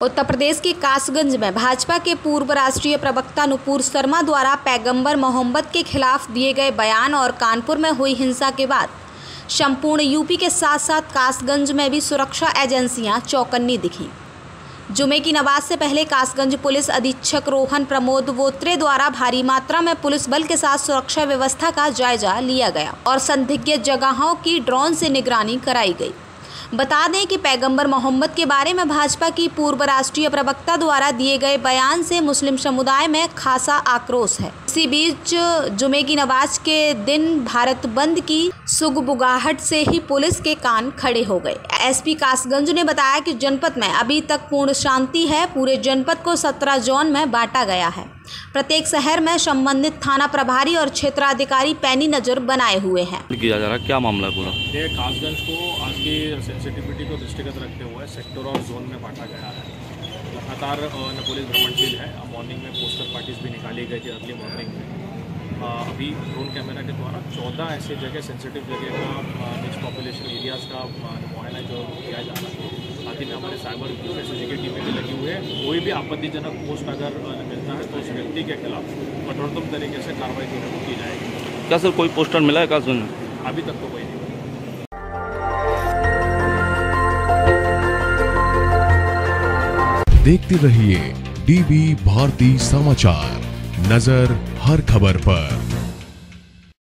उत्तर प्रदेश के कासगंज में भाजपा के पूर्व राष्ट्रीय प्रवक्ता नुपुर शर्मा द्वारा पैगंबर मोहम्मद के खिलाफ दिए गए बयान और कानपुर में हुई हिंसा के बाद संपूर्ण यूपी के साथ साथ कासगंज में भी सुरक्षा एजेंसियाँ चौकन्नी दिखीं। जुमे की नमाज़ से पहले कासगंज पुलिस अधीक्षक रोहन प्रमोद वोत्रे द्वारा भारी मात्रा में पुलिस बल के साथ सुरक्षा व्यवस्था का जायजा लिया गया और संदिग्ध जगहों की ड्रोन से निगरानी कराई गई। बता दें कि पैगंबर मोहम्मद के बारे में भाजपा की पूर्व राष्ट्रीय प्रवक्ता द्वारा दिए गए बयान से मुस्लिम समुदाय में खासा आक्रोश है। इसी बीच जुमे की नमाज़ के दिन भारत बंद की सुगबुगाहट से ही पुलिस के कान खड़े हो गए। एसपी कासगंज ने बताया कि जनपद में अभी तक पूर्ण शांति है। पूरे जनपद को सत्रह जोन में बांटा गया है। प्रत्येक शहर में संबंधित थाना प्रभारी और क्षेत्राधिकारी पैनी नज़र बनाए हुए हैं। किया जा रहा है क्या मामला पूरा? ये खासगंज को आज की सेंसिटिविटी को दृष्टिगत रखते हुए सेक्टर और जोन में बांटा गया है। लगातार पुलिस भ्रमणशील है। अब मॉर्निंग में पोस्टर पार्टीज़ भी निकाली गई थी अर्ली मॉर्निंग में। अभी ड्रोन कैमरा के द्वारा चौदह ऐसे जगह सेंसिटिव जगह का निच पॉपुलेशन एरियाज़ का मुआयना जो किया जा रहा है। साथ ही में हमारे साइबर की टीमें भी लगी हुई है कोई भी आपत्तिजनक पोस्ट अगर मिलता है तो उस व्यक्ति के खिलाफ कठोरतम तरीके से कार्रवाई जो है वो की जाएगी। क्या सर कोई पोस्टर मिला है कासगंज में? अभी तक तो कोई नहीं। देखते रहिए डीबी भारती समाचार नज़र हर खबर पर।